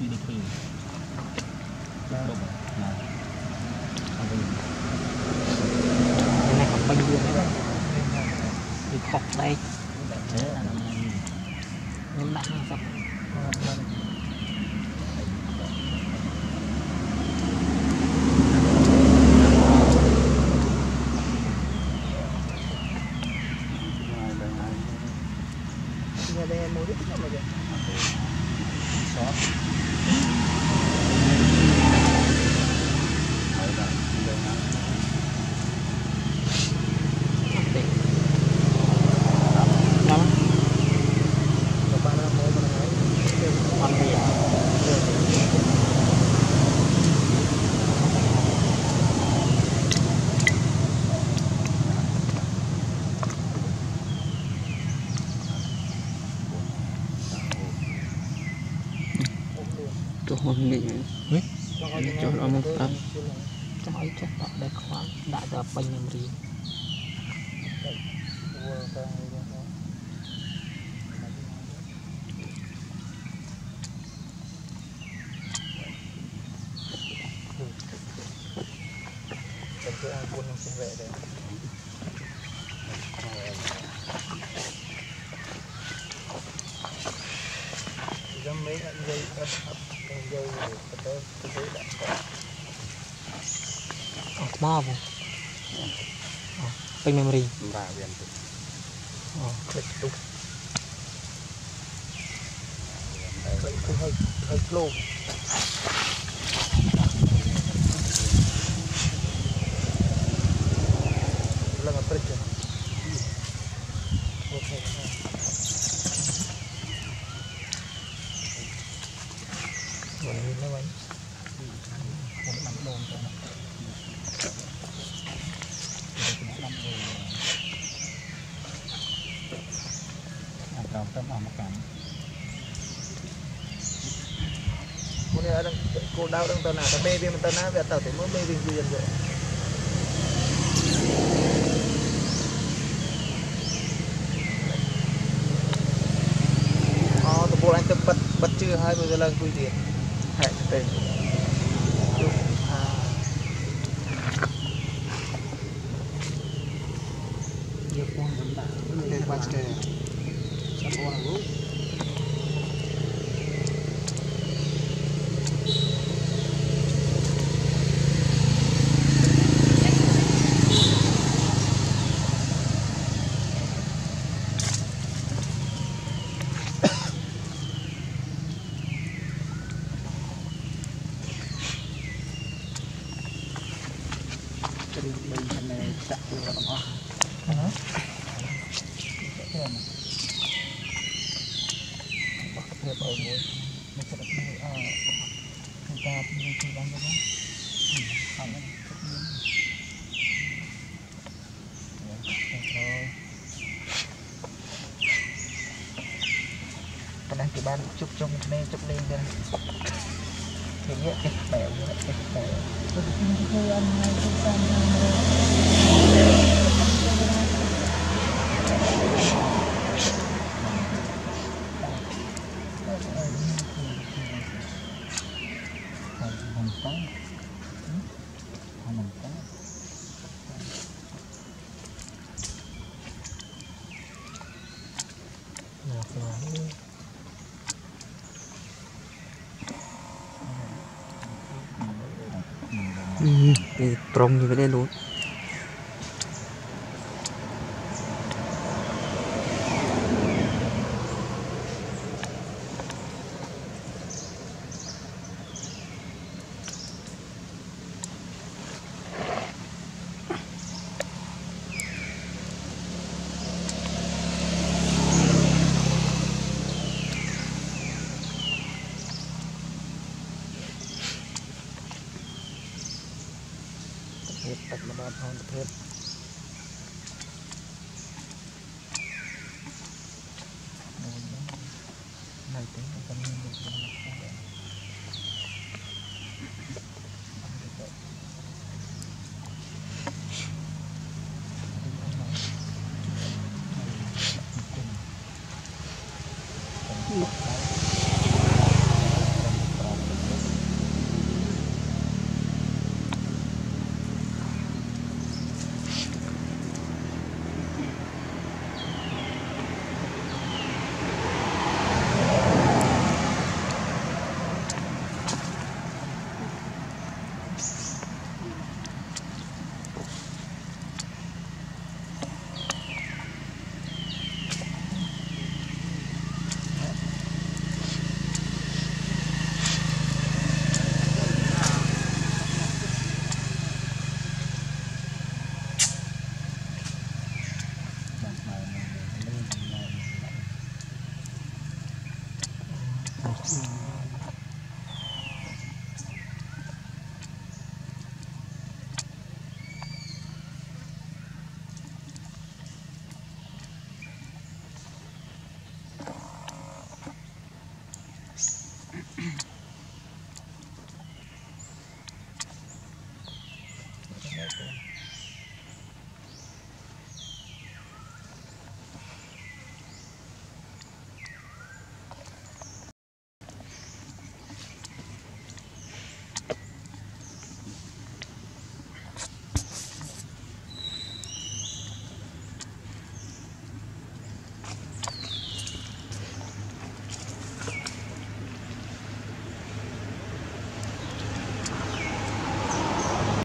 ពីដូចគ្នាបាទបាទអរគុណ cái này còn bao nhiêu nữa thì khóc đây អឺអានេះ nhưng bạn nó sắp nhà đây mua rất là vậy សតហើ យ tôi không nghĩ cho nó một tâm cho ấy cho nó để khoáng đã ra bệnh em riêng Mình cứ ăn buôn về đây Dâm mấy ăn dây ấp ăn dây rồi cái tới cái tới đã có ở mò vô bánh em riêng សម្រាប់វាទៅ click tục click cũng hơi hơi slow lần ở click ok luôn làm tròn tấm hồng một cô đau đang tàu nào mê bê bên tàu nào về tàu thấy mới mê bên kia rồi Hãy subscribe cho anh Ghiền Mì Gõ Để không bỏ lỡ những video hấp tên. पाँच के सब orang lu Terima kasih telah menonton! ទេបោះប្រៀបអូនមួយមិនចិត្តគ្នាអឺគឺការពីទីបានទេណាខំណាស់ប៉ុន្តែគេបានជប់ជុំគ្នាជប់លេងទេគេយកគេបែបគេបែបទៅគឺអត់មានទៅតាមណា ហើយ cái này thì ban đi, trong này chụp đây thì ភាពទឹកម្ដងផងទៅភាពនៅទីនេះក៏មានមានដែរមក